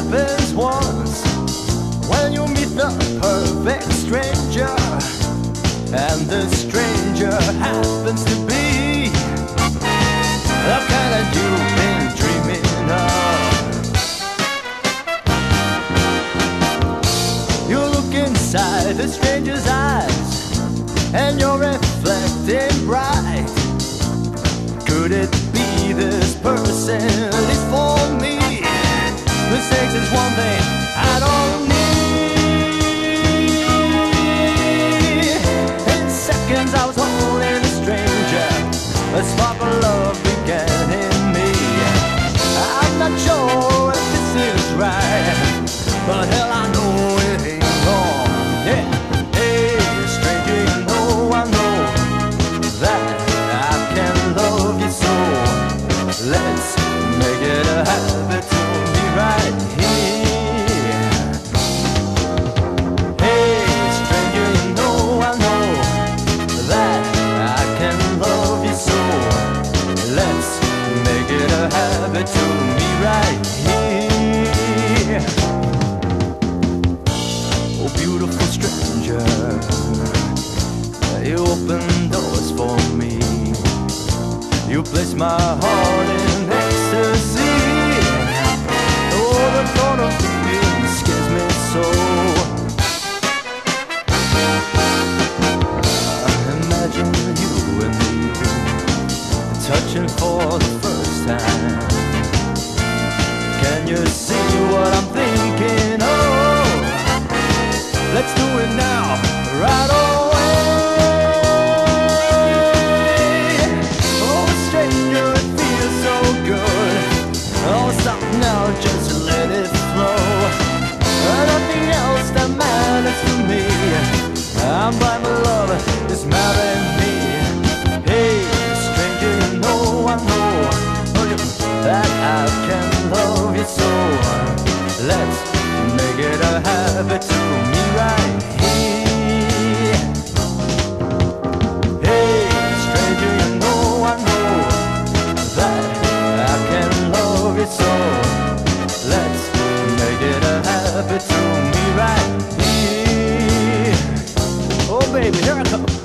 happens once when you meet the perfect stranger, and the stranger happens to be the kind that you've been dreaming of. You look inside the stranger's eyes, and you're reflecting bright. Could it be this person? Mistakes is one thing be right here. Oh, beautiful stranger, you open doors for me. You my heart in ecstasy. Oh, the thought of you scares me so. I imagine you and me touching for the first time. Can have it to me right here. Hey, stranger, you know I know that I can love you so. Let's make it a habit to me right here. Oh, baby, here I come.